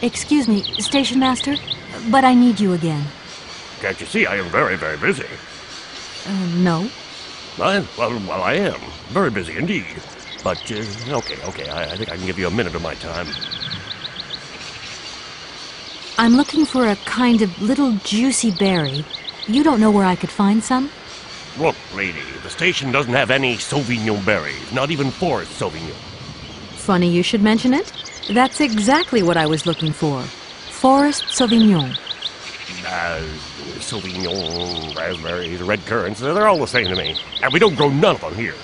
Excuse me, station master, but I need you again. Can't you see I am very, very busy? Uh, no. I, well, well, I am. Very busy indeed. But, uh, okay, okay, I, I think I can give you a minute of my time. I'm looking for a kind of little juicy berry. You don't know where I could find some? Look, lady, the station doesn't have any Sauvignon berries, not even Forest Sauvignon. Funny you should mention it. That's exactly what I was looking for. Forest Sauvignon. Uh, Sauvignon, raspberries, red currants, they're all the same to me. And we don't grow none of them here.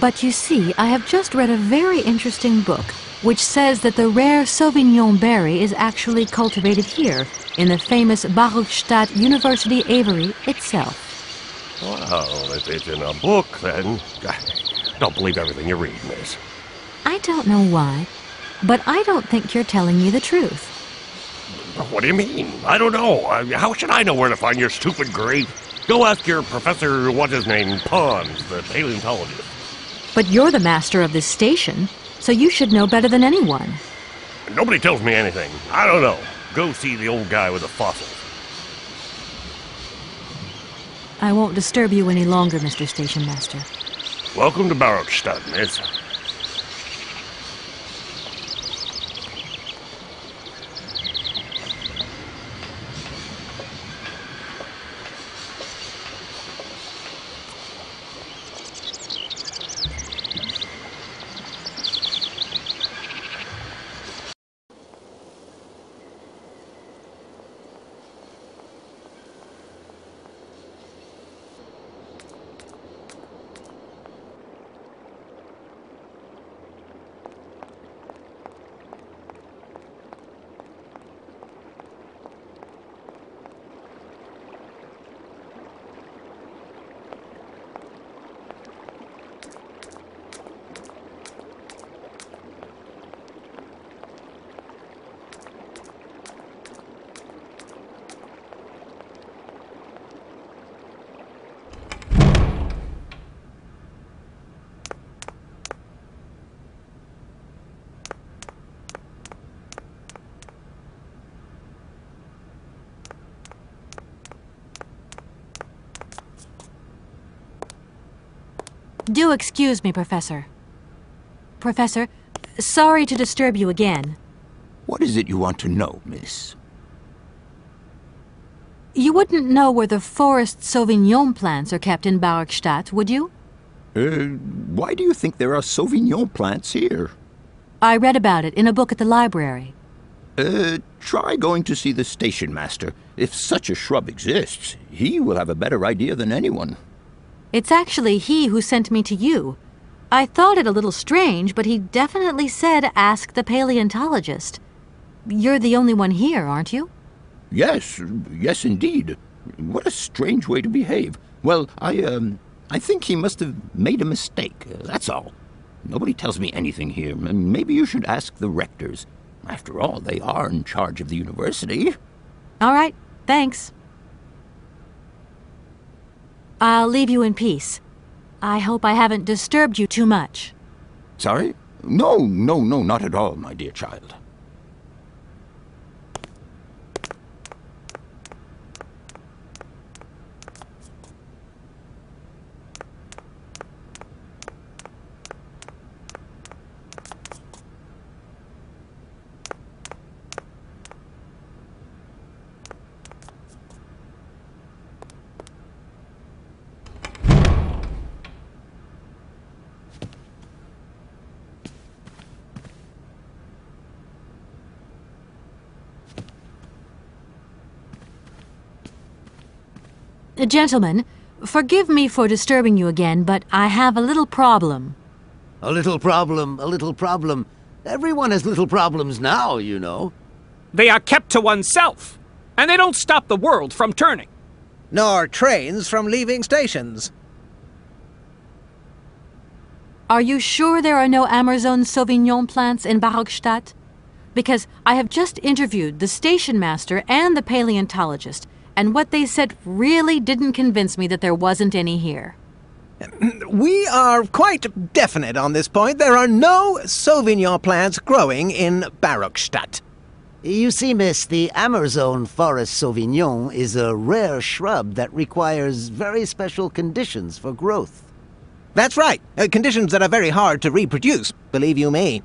But you see, I have just read a very interesting book which says that the rare Sauvignon berry is actually cultivated here in the famous Barrockstadt University Avery itself. Well, if it's in a book, then. Don't believe everything you read, miss. I don't know why, but I don't think you're telling me the truth. What do you mean? I don't know. How should I know where to find your stupid grape? Go ask your professor, what's his name, Pons, the paleontologist. But you're the master of this station, so you should know better than anyone. Nobody tells me anything. I don't know. Go see the old guy with the fossils. I won't disturb you any longer, Mr. Station Master. Welcome to Barrockstadt, miss. Do excuse me, Professor. Professor, sorry to disturb you again. What is it you want to know, miss? You wouldn't know where the forest Sauvignon plants are kept in Barrockstadt, would you? Uh, why do you think there are Sauvignon plants here? I read about it in a book at the library. Uh, try going to see the station master. If such a shrub exists, he will have a better idea than anyone. It's actually he who sent me to you. I thought it a little strange, but he definitely said ask the paleontologist. You're the only one here, aren't you? Yes, yes, indeed. What a strange way to behave. Well, I, um, I think he must have made a mistake. that's all. Nobody tells me anything here. M- Maybe you should ask the rectors. After all, they are in charge of the university. All right, thanks. I'll leave you in peace. I hope I haven't disturbed you too much. Sorry? No, no, no, not at all, my dear child. Uh, Uh, gentlemen, forgive me for disturbing you again, but I have a little problem. A little problem, a little problem. Everyone has little problems now, you know. They are kept to oneself, and they don't stop the world from turning. Nor trains from leaving stations. Are you sure there are no Amazon Sauvignon plants in Barrockstadt? Because I have just interviewed the station master and the paleontologist, and what they said really didn't convince me that there wasn't any here. We are quite definite on this point. There are no Sauvignon plants growing in Barrockstadt. You see, miss, the Amazon Forest Sauvignon is a rare shrub that requires very special conditions for growth. That's right. Uh, conditions that are very hard to reproduce, believe you me.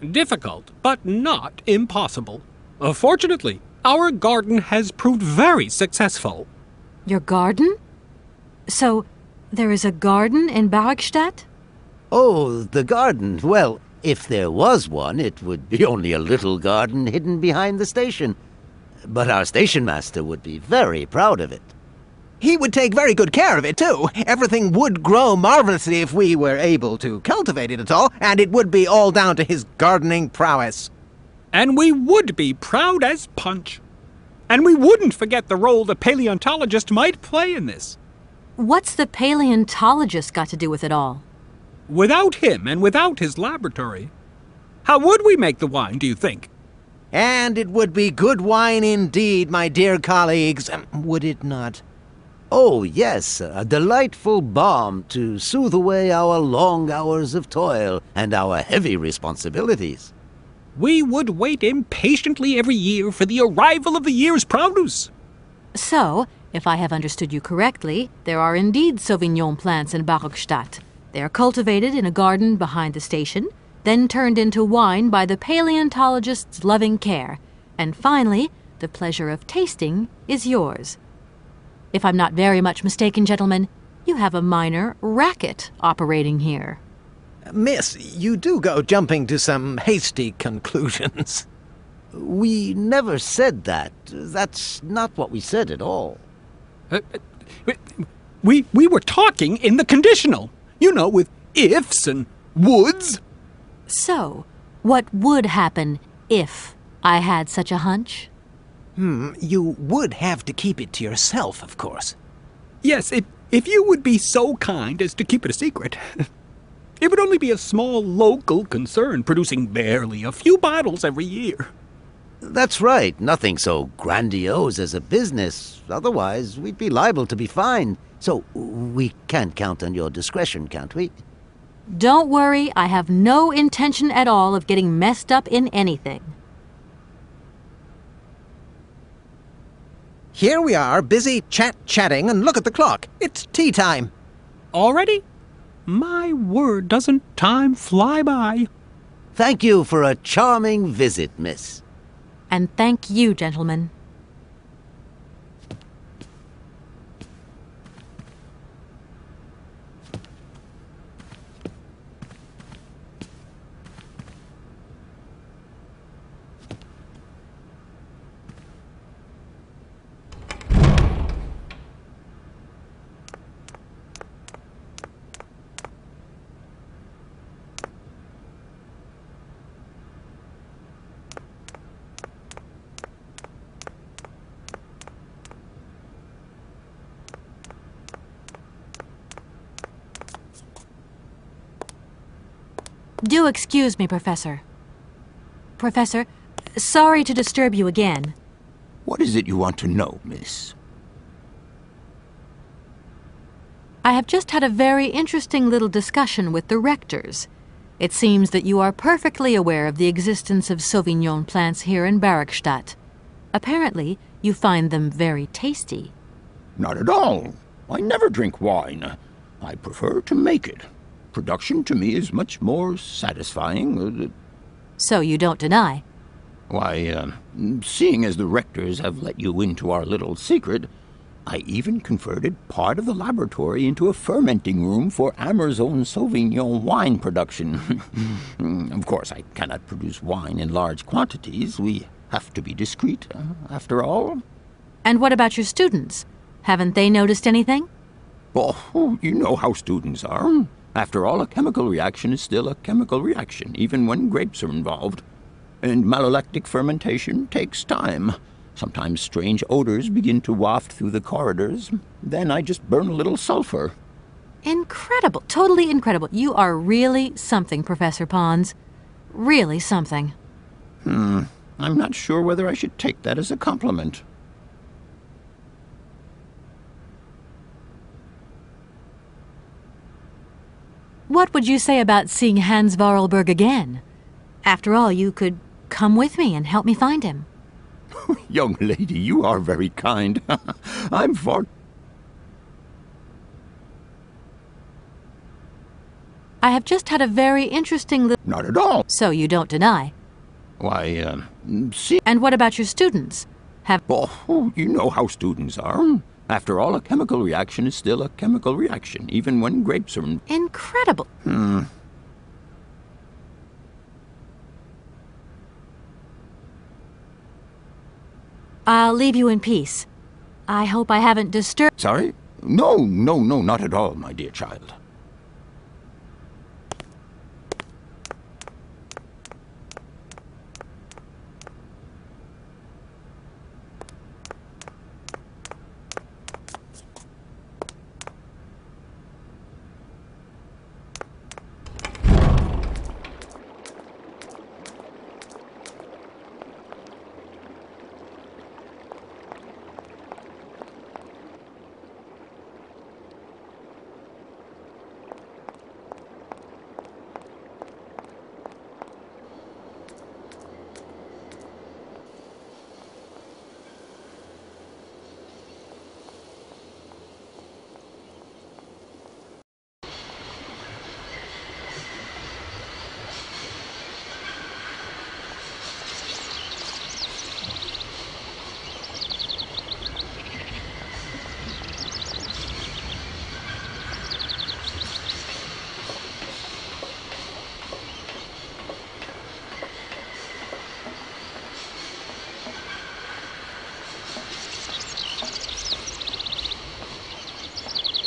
Difficult, but not impossible. Uh, fortunately, our garden has proved very successful. Your garden? So, there is a garden in Barrockstadt? Oh, the garden. Well, if there was one, it would be only a little garden hidden behind the station. But our station master would be very proud of it. He would take very good care of it, too. Everything would grow marvelously if we were able to cultivate it at all, and it would be all down to his gardening prowess. And we would be proud as punch. And we wouldn't forget the role the paleontologist might play in this. What's the paleontologist got to do with it all? Without him and without his laboratory, how would we make the wine, do you think? And it would be good wine indeed, my dear colleagues, um, would it not? Oh, yes, a delightful balm to soothe away our long hours of toil and our heavy responsibilities. We would wait impatiently every year for the arrival of the year's produce. So, if I have understood you correctly, there are indeed Sauvignon plants in Barrockstadt. They are cultivated in a garden behind the station, then turned into wine by the paleontologist's loving care, and finally, the pleasure of tasting is yours. If I'm not very much mistaken, gentlemen, you have a minor racket operating here. Miss, you do go jumping to some hasty conclusions. We never said that. That's not what we said at all. Uh, uh, we, we were talking in the conditional, you know, with ifs and woulds. So, what would happen if I had such a hunch? Hmm, you would have to keep it to yourself, of course. Yes, if, if you would be so kind as to keep it a secret. it would only be a small local concern producing barely a few bottles every year. That's right, nothing so grandiose as a business. Otherwise, we'd be liable to be fined. So, we can't count on your discretion, can't we? Don't worry, I have no intention at all of getting messed up in anything. Here we are, busy chat-chatting, and look at the clock. It's tea time. Already? My word, doesn't time fly by? Thank you for a charming visit, miss. And thank you, gentlemen. Do excuse me, Professor. Professor, sorry to disturb you again. What is it you want to know, miss? I have just had a very interesting little discussion with the rectors. It seems that you are perfectly aware of the existence of Sauvignon plants here in Barrockstadt. Apparently, you find them very tasty. Not at all. I never drink wine. I prefer to make it. Production to me is much more satisfying. Uh, So you don't deny? Why, uh, seeing as the rectors have let you into our little secret, I even converted part of the laboratory into a fermenting room for Amazon Sauvignon wine production. of course, I cannot produce wine in large quantities. We have to be discreet, uh, after all. And what about your students? Haven't they noticed anything? Oh, you know how students are. After all, a chemical reaction is still a chemical reaction, even when grapes are involved. And malolactic fermentation takes time. Sometimes strange odors begin to waft through the corridors. Then I just burn a little sulfur. Incredible. Totally incredible. You are really something, Professor Pons. Really something. Hmm. I'm not sure whether I should take that as a compliment. What would you say about seeing Hans Vorarlberg again? After all, you could come with me and help me find him? Young lady, you are very kind. I'm far. I have just had a very interesting little. Not at all. So you don't deny. Why, um, see. And what about your students? Have. Oh, you know how students are. After all, a chemical reaction is still a chemical reaction, even when grapes are. Incredible. Hmm. I'll leave you in peace. I hope I haven't disturbed. Sorry? No, no, no, not at all, my dear child.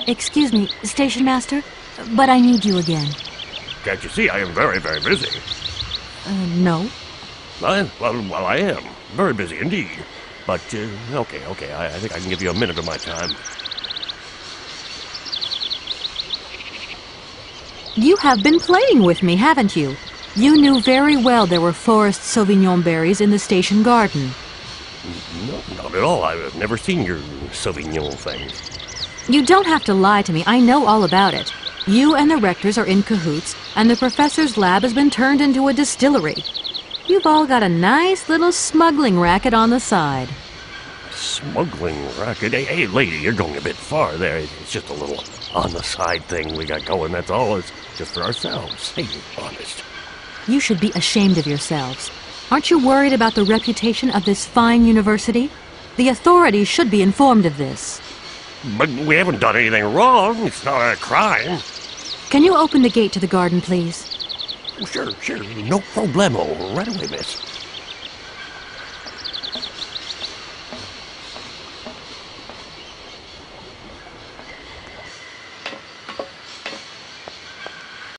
Excuse me, station master, but I need you again. Can't you see I am very, very busy? Uh, no. I, well, well, I am. Very busy indeed. But, uh, okay, okay, I, I think I can give you a minute of my time. You have been playing with me, haven't you? You knew very well there were forest Sauvignon berries in the station garden. No, not at all. I've never seen your Sauvignon thing. You don't have to lie to me. I know all about it. You and the rectors are in cahoots, and the professor's lab has been turned into a distillery. You've all got a nice little smuggling racket on the side. Smuggling racket? Hey, hey, lady, you're going a bit far there. It's just a little on the side thing we got going, that's all. It's just for ourselves. Hey, honest. You should be ashamed of yourselves. Aren't you worried about the reputation of this fine university? The authorities should be informed of this. But we haven't done anything wrong. It's not a crime. Can you open the gate to the garden, please? Sure, sure. No problemo. Right away, miss.